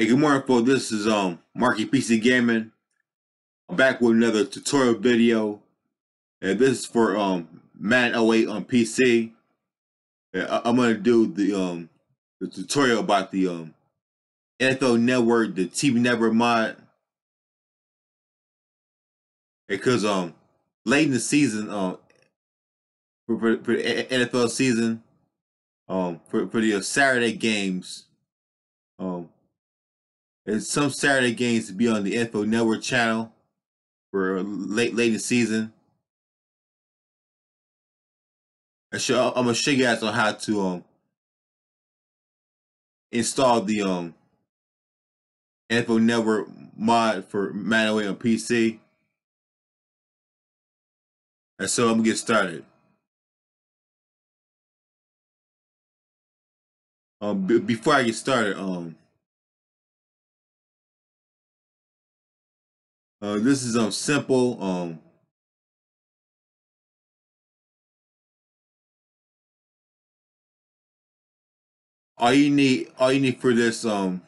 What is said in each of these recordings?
Hey, good morning, folks. This is um Marquee PC Gaming. I'm back with another tutorial video, and this is for um Madden 08 on PC. And I- I'm gonna do the um the tutorial about the um NFL Network, the TV Network mod, because um late in the season, um for, for, for the NFL season, um for for the Saturday games, um. And some Saturday games to be on the NFL Network channel for late late in season. I show, I'm gonna show you guys on how to um install the um NFL Network mod for Madden 08 on PC. And so I'm gonna get started. Um, b- before I get started, um, Uh, this is um simple. Um, all you need, all you need for this um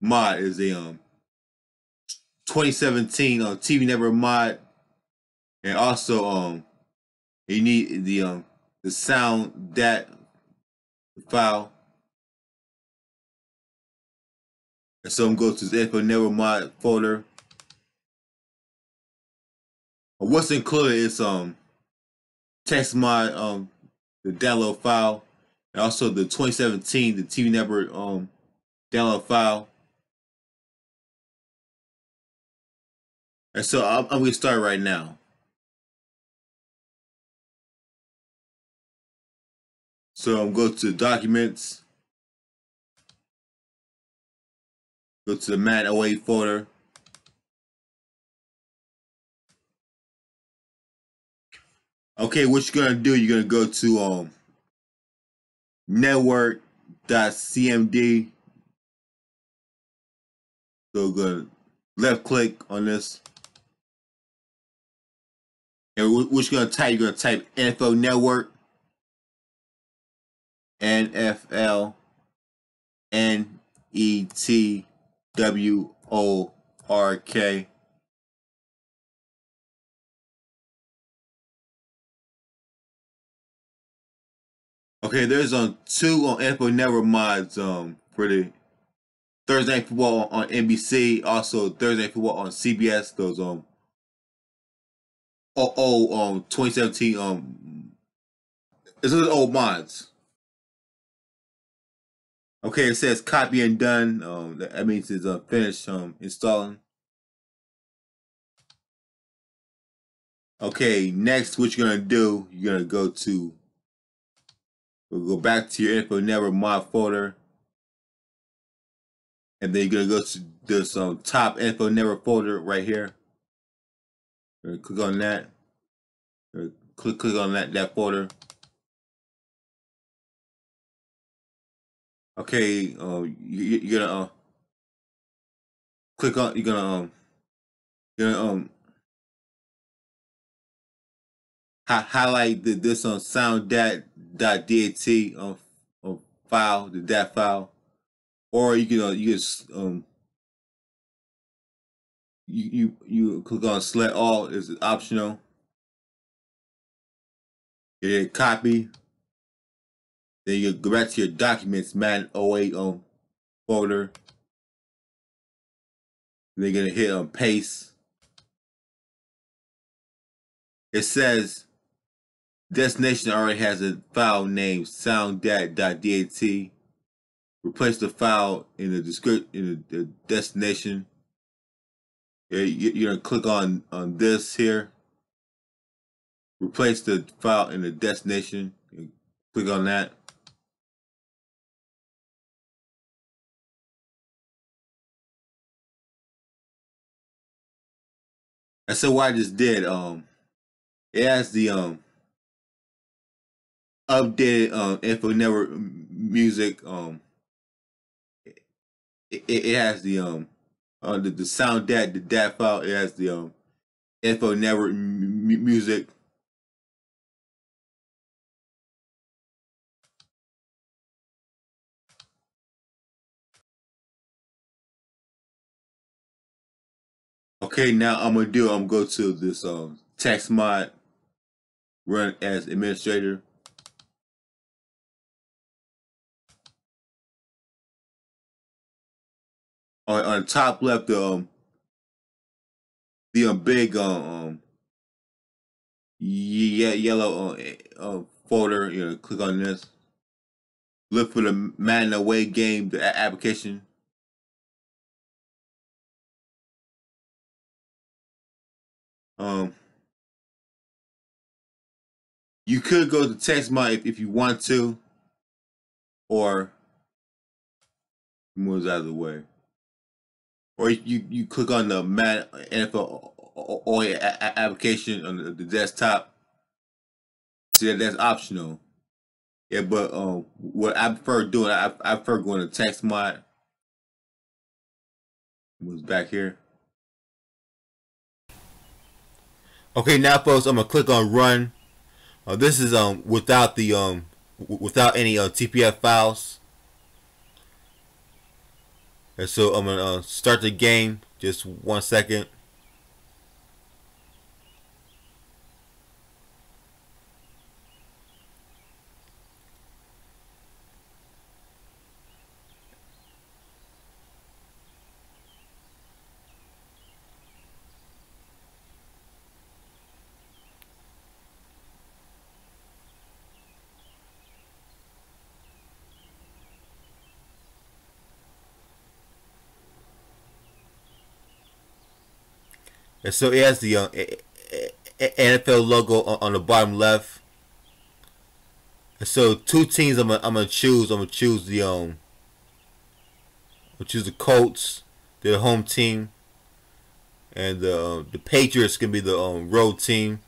mod is a um 2017 um, TV Network mod, and also um you need the um the sound dat file. And so I'm going to the network mod folder. What's included is um text my um the download file and also the 2017 the TV network um download file. And so I'm, I'm gonna start right now. So I'm go to documents, go to the Mat 08 folder. Okay, what you're gonna do, you're gonna go to um network.cmd. So go left click on this. And what you're gonna type, you're gonna type NFL network. NFL N E T W O R K. Okay, there's um two on NFL Network mods um for the Thursday Night Football on NBC, also Thursday Night Football on CBS. Those um oh, oh um 2017 um this is old mods. Okay, it says copy and done. Um, that means it's uh, finished um installing. Okay, next what you're gonna do, you're gonna go to We'll go back to your info network mod folder. And then you're gonna go to this um, top info network folder right here. click on that. click click on that that folder. Okay, uh, you, you're gonna uh, click on. You're gonna um, you're gonna um, hi highlight this on sound dot on, on file the dat file, or you can uh, you just um you you you click on select all is optional. You hit copy. Then you go back to your documents, man 08 um folder. Then you're gonna hit on um, paste. It says Destination already has a file named sounddat.dat. Replace the file in the description in the, destination. You're gonna click on on this here. Replace the file in the destination. Click on that. And so what I just did, um, it has the um updated um info network music um it, it has the um uh, the, the sound dat the dat file it has the um info network music Okay, now I'm gonna do. I'm gonna go to this um TexMod, run as administrator. On on the top left, the um the um, big um, um yeah yellow uh, uh, folder. You know, click on this. Look for the Madden 08 game, the application. Um, you could go to TexMod if, if you want to, or moves out of the way, or you you click on the Madden NFL or application on the desktop. See that that's optional. Yeah, but um, what I prefer doing, I, I prefer going to TexMod. Was back here. Okay, now folks, I'm gonna click on run. Uh, this is um without the um without any uh, TPF files. And so I'm gonna uh, start the game. Just one second. And so it has the uh, NFL logo on the bottom left. And so two teams I'm gonna, I'm gonna choose. I'm gonna choose the um. Gonna choose the Colts, their home team, and uh, the Patriots can be the um, road team.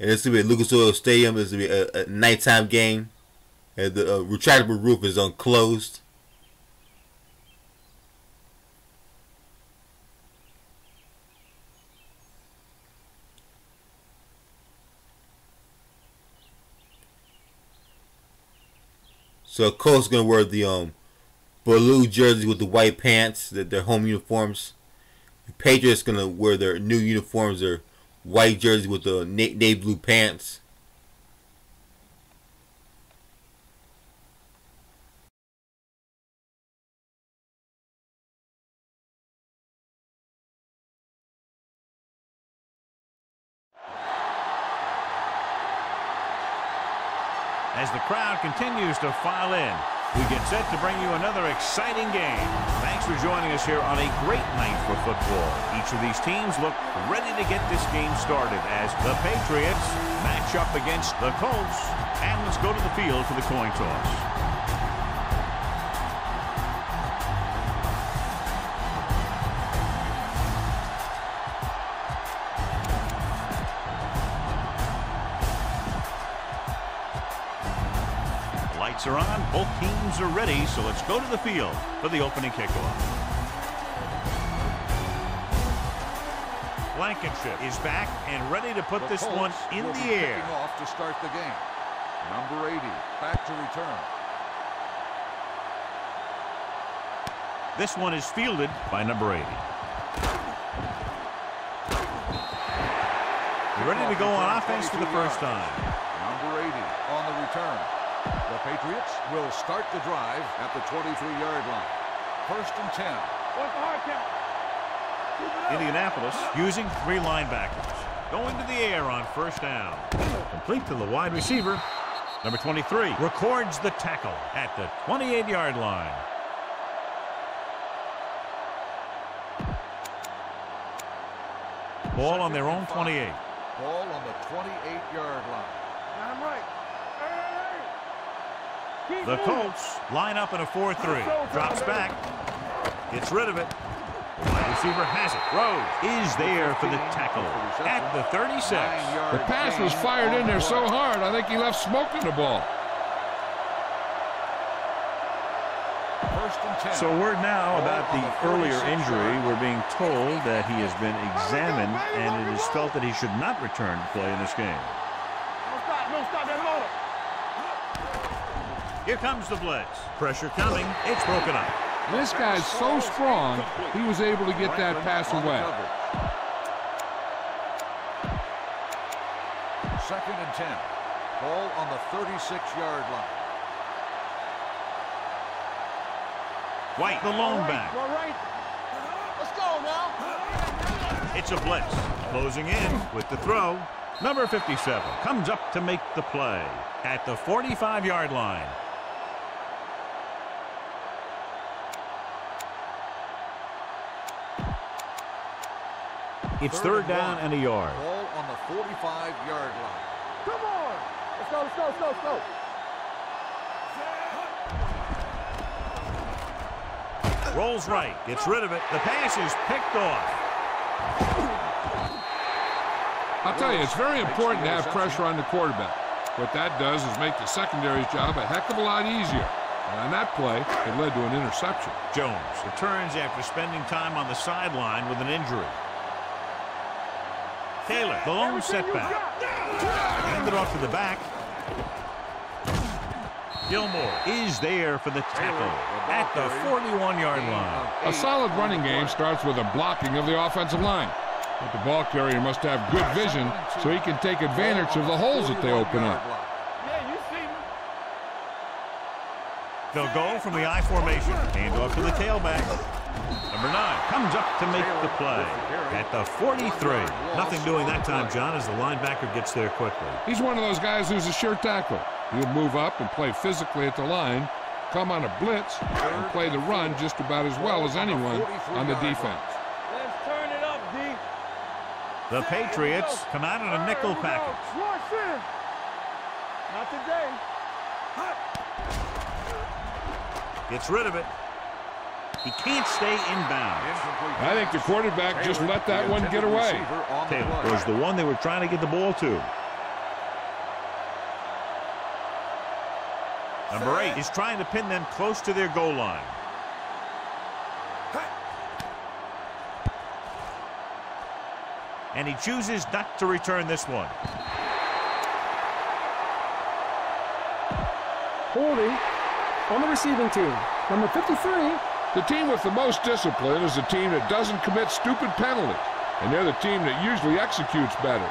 And it's gonna be at Lucas Oil Stadium. It's gonna be a, a nighttime game, and the uh, retractable roof is unclosed. So Colts gonna wear the um blue jersey with the white pants, that their home uniforms. The Patriots gonna wear their new uniforms, their white jersey with the navy blue pants. As the crowd continues to file in. We get set to bring you another exciting game. Thanks for joining us here on a great night for football. Each of these teams look ready to get this game started as the Patriots match up against the Colts. And let's go to the field for the coin toss. Are on. Both teams are ready, so let's go to the field for the opening kickoff. Blankenship is back and ready to put the this Colts one in the air. off to start the game. Number 80, back to return. This one is fielded by number 80. You're ready to go on offense for the first time. Number 80 on the return. The Patriots will start the drive at the 23-yard line. First and 10. Indianapolis using three linebackers. Going to the air on first down. Complete to the wide receiver. Number 23 records the tackle at the 28-yard line. Ball on their own 28. Ball on the 28-yard line. I'm right. The Colts line up in a 4-3. Drops back. Gets rid of it. The wide receiver has it. Rose is there for the tackle at the 36. The pass was fired in there so hard, I think he left smoke in the ball. So word now about the earlier injury. We're being told that he has been examined and it is felt that he should not return to play in this game. Here comes the blitz. Pressure coming. It's broken up. This guy's so strong, he was able to get that pass away. Second and 10. Ball on the 36-yard line. White, the lone back. Let's go now. It's a blitz. Closing in with the throw. Number 57 comes up to make the play at the 45-yard line. It's third down and a yard. Ball on the 45-yard line. Come on. Let's go, let's go, let's go, let's go. Rolls right, gets rid of it. The pass is picked off. I'll tell you, it's very important to have pressure on the quarterback. What that does is make the secondary's job a heck of a lot easier. And on that play, it led to an interception. Jones returns after spending time on the sideline with an injury. Taylor, the lone setback. Handed off to the back. Gilmore is there for the tackle at the 41-yard line. A solid running game starts with a blocking of the offensive line. But the ball carrier must have good vision so he can take advantage of the holes that they open up. Yeah, you see me. They'll go from the I formation. Hand off to the tailback. Number nine comes up to make the play at the 43. Nothing doing that time, John, as the linebacker gets there quickly. He's one of those guys who's a sure tackler. He'll move up and play physically at the line, come on a blitz, and play the run just about as well as anyone on the defense. Let's turn it up, D. The Patriots come out in a nickel package. Rush in. Not today. Gets rid of it. He can't stay inbound. I think the quarterback just let that one get away. Taylor was the one they were trying to get the ball to. Number eight is trying to pin them close to their goal line. And he chooses not to return this one. Holding on the receiving team. Number 53. The team with the most discipline is the team that doesn't commit stupid penalties, and they're the team that usually executes better.